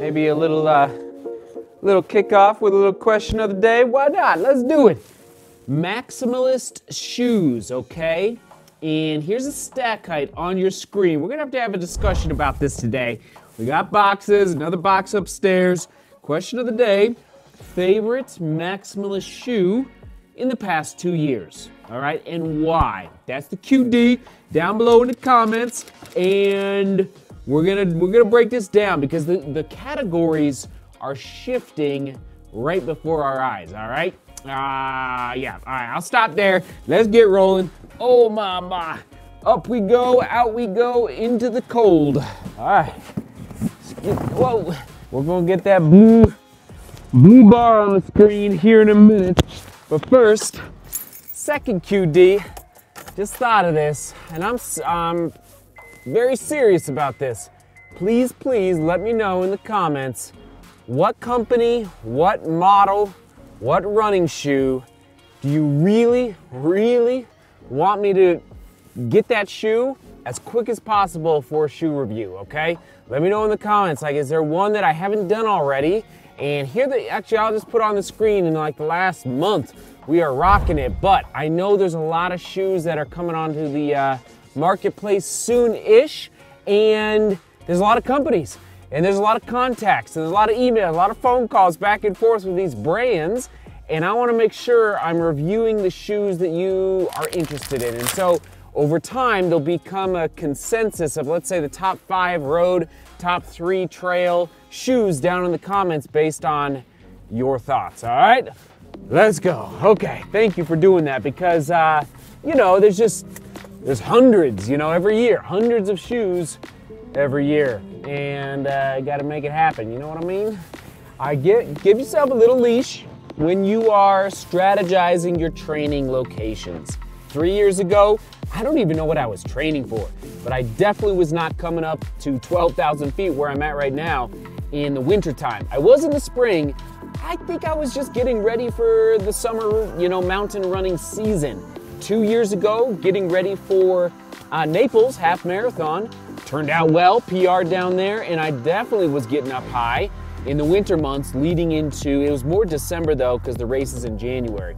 maybe a little uh, little kickoff with a little question of the day. Why not? Let's do it. Maximalist shoes, okay? And here's a stack height on your screen. We're gonna have to have a discussion about this today. We got boxes, another box upstairs. Question of the day favorite maximalist shoe in the past two years? All right, and why? That's the QD down below in the comments. And we're gonna we're gonna break this down because the, the categories are shifting right before our eyes, all right? Ah, uh, yeah, all right, I'll stop there. Let's get rolling. Oh my, my. Up we go, out we go, into the cold. All right, get, whoa. We're gonna get that blue, blue bar on the screen here in a minute. But first, second QD, just thought of this, and I'm, I'm very serious about this. Please, please let me know in the comments what company, what model, what running shoe do you really, really want me to get that shoe as quick as possible for a shoe review, okay? Let me know in the comments, like, is there one that I haven't done already? And here, the, actually, I'll just put on the screen in like the last month, we are rocking it, but I know there's a lot of shoes that are coming onto the uh, marketplace soon-ish, and there's a lot of companies. And there's a lot of contacts, and there's a lot of emails, a lot of phone calls back and forth with these brands. And I wanna make sure I'm reviewing the shoes that you are interested in. And so over time, there'll become a consensus of, let's say, the top five road, top three trail shoes down in the comments based on your thoughts, all right? Let's go. Okay, thank you for doing that because, uh, you know, there's just, there's hundreds, you know, every year, hundreds of shoes every year, and uh, got to make it happen. You know what I mean? I get give yourself a little leash when you are strategizing your training locations. Three years ago, I don't even know what I was training for, but I definitely was not coming up to 12,000 feet where I'm at right now in the wintertime. I was in the spring. I think I was just getting ready for the summer, you know, mountain running season. Two years ago, getting ready for uh, Naples half marathon. Turned out well, PR down there, and I definitely was getting up high in the winter months leading into, it was more December though, because the race is in January.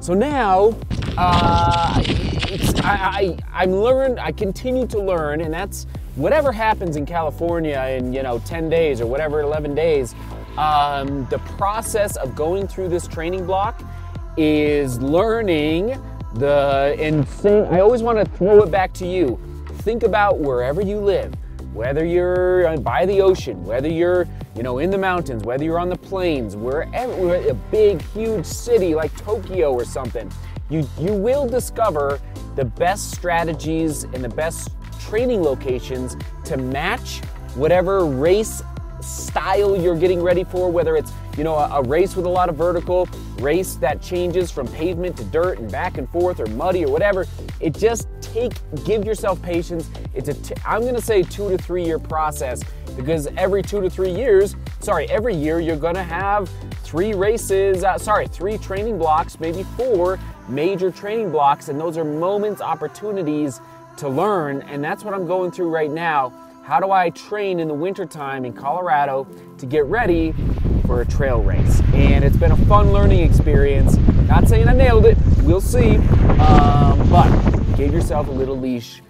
So now, uh, I, I, I'm learned, I continue to learn, and that's whatever happens in California in, you know, 10 days or whatever, 11 days, um, the process of going through this training block is learning the, insane, I always want to throw it back to you. Think about wherever you live, whether you're uh, by the ocean, whether you're, you know, in the mountains, whether you're on the plains, wherever, a big, huge city like Tokyo or something, you, you will discover the best strategies and the best training locations to match whatever race style you're getting ready for, whether it's you know a, a, race with a lot of vertical, race that changes from pavement to dirt and back and forth or muddy or whatever. It just take give yourself patience. It's a t- I'm gonna say two to three year process because every two to three years, sorry, every year you're gonna have three races, uh, sorry, three training blocks, maybe four major training blocks, and those are moments, opportunities to learn, and that's what I'm going through right now how do I train in the wintertime in Colorado to get ready for a trail race? And it's been a fun learning experience. Not saying I nailed it, we'll see. Um, but give yourself a little leash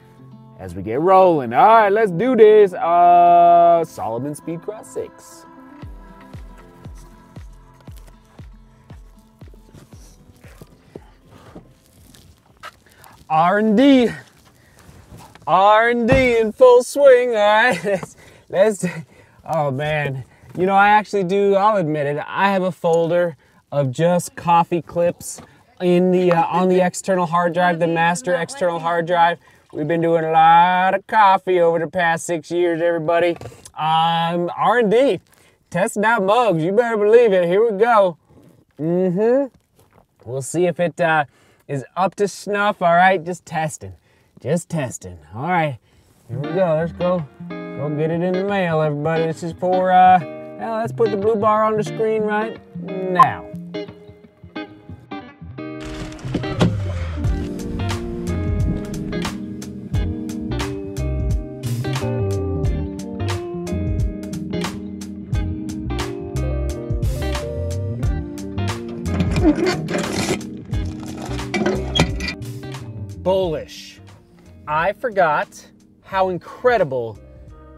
as we get rolling. All right, let's do this. Uh, Salomon Speedcross 6. R&D R&D in full swing. All right, let's, let's. Oh man, you know I actually do. I'll admit it. I have a folder of just coffee clips in the uh, on the external hard drive, the master external hard drive. We've been doing a lot of coffee over the past six years, everybody. Um, R&D, testing out mugs. You better believe it. Here we go. Mm-hmm. We'll see if it uh, is up to snuff. All right, just testing. Just testing. All right, here we go. Let's go. Go get it in the mail, everybody. This is for, uh, now let's put the blue bar on the screen right now. Bullish. I forgot how incredible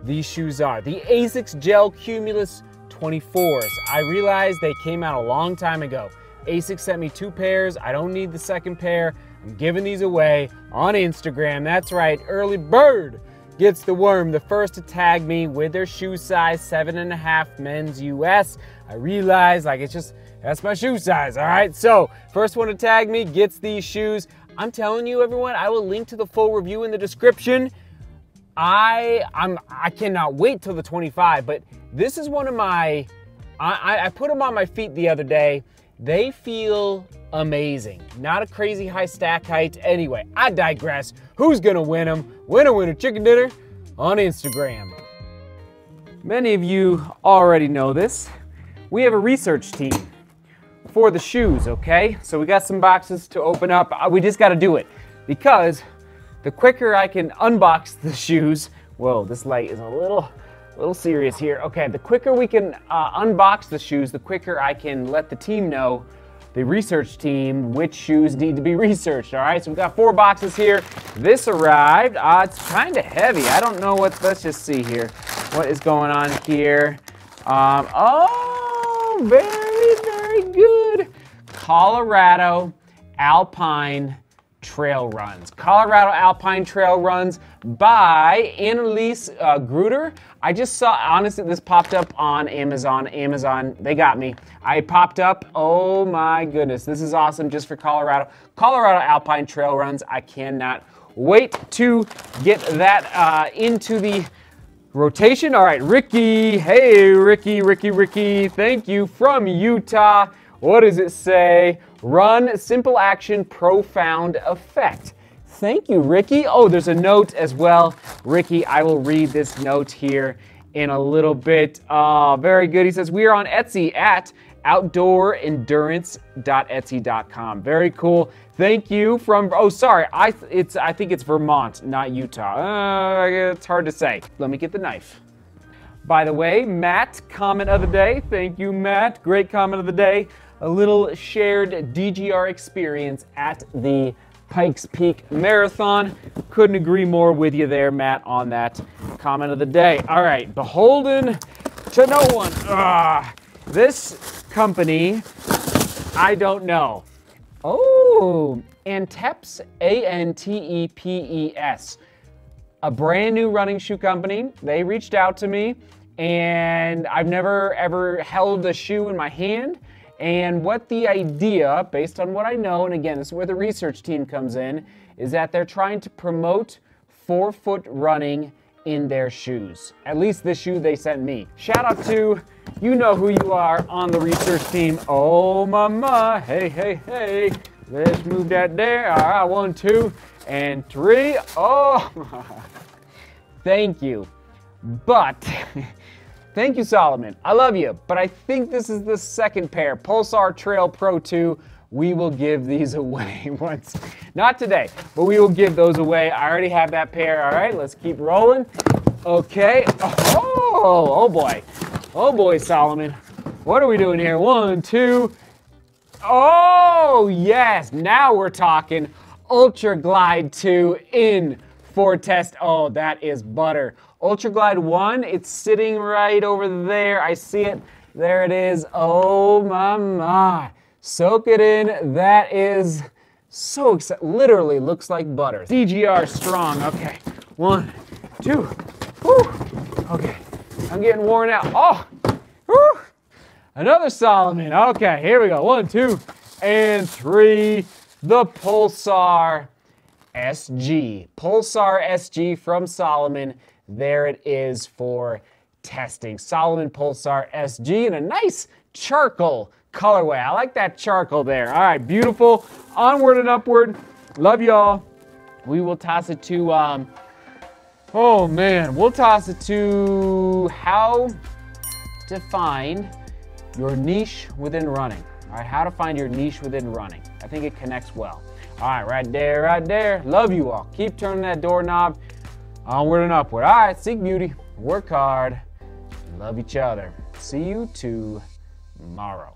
these shoes are. The ASICS Gel Cumulus 24s. I realized they came out a long time ago. ASICS sent me two pairs. I don't need the second pair. I'm giving these away on Instagram. That's right, early bird gets the worm. The first to tag me with their shoe size, seven and a half men's US. I realize like it's just, that's my shoe size, all right? So first one to tag me gets these shoes. I'm telling you everyone, I will link to the full review in the description. I I'm I cannot wait till the 25, but this is one of my I, I put them on my feet the other day. They feel amazing. Not a crazy high stack height. Anyway, I digress. Who's gonna win them? Winner, winner, chicken dinner on Instagram. Many of you already know this. We have a research team for the shoes, okay? So we got some boxes to open up. Uh, we just gotta do it because the quicker I can unbox the shoes, whoa, this light is a little, little serious here. Okay, the quicker we can uh, unbox the shoes, the quicker I can let the team know, the research team, which shoes need to be researched. All right, so we've got four boxes here. This arrived. Uh, it's kind of heavy. I don't know what, let's just see here. What is going on here? Um, oh, very, very good. Colorado Alpine trail runs. Colorado Alpine Trail Runs by Annalise uh, Gruder. I just saw, honestly, this popped up on Amazon. Amazon, they got me. I popped up, oh my goodness, this is awesome just for Colorado. Colorado Alpine Trail Runs. I cannot wait to get that uh, into the rotation. All right, Ricky. Hey, Ricky, Ricky, Ricky. Thank you from Utah. What does it say? Run, simple action, profound effect. Thank you, Ricky. Oh, there's a note as well. Ricky, I will read this note here in a little bit. Uh, very good. He says, We are on Etsy at outdoorendurance.etsy.com. Very cool. Thank you from, oh, sorry. I, it's, I think it's Vermont, not Utah. Uh, it's hard to say. Let me get the knife. By the way, Matt, comment of the day. Thank you, Matt. Great comment of the day a little shared DGR experience at the Pikes Peak Marathon. Couldn't agree more with you there, Matt, on that comment of the day. All right, beholden to no one. Ugh. This company, I don't know. Oh, Antepes, A N T E P E S. A brand new running shoe company. They reached out to me, and I've never ever held a shoe in my hand. And what the idea, based on what I know, and again, this is where the research team comes in, is that they're trying to promote forefoot running in their shoes. At least the shoe they sent me. Shout out to you know who you are on the research team. Oh mama, hey, hey, hey. Let's move that there. All right, one, two, and three. Oh, thank you. But Thank you, Salomon. I love you, but I think this is the second pair, Pulsar Trail Pro 2. We will give these away once. Not today, but we will give those away. I already have that pair. All right, let's keep rolling. Okay. Oh, oh boy. Oh boy, Salomon. What are we doing here? One, two. Oh, yes. Now we're talking Ultra Glide 2 in for test. Oh, that is butter. Ultra Glide 1, it's sitting right over there. I see it. There it is. Oh my my. Soak it in. That is so exciting. Literally looks like butter. DGR strong. Okay. One, two. Whew. Okay. I'm getting worn out. Oh. Whew. Another Salomon. Okay. Here we go. One, two, and three. The Pulsar SG. Pulsar SG from Salomon. There it is for testing. Salomon Pulsar SG in a nice charcoal colorway. I like that charcoal there. All right, beautiful. Onward and upward. Love y'all. We will toss it to, um, oh man, we'll toss it to how to find your niche within running. All right, how to find your niche within running. I think it connects well. All right, right there, right there. Love you all. Keep turning that doorknob. Onward and upward. All right, seek beauty, work hard, love each other. See you tomorrow.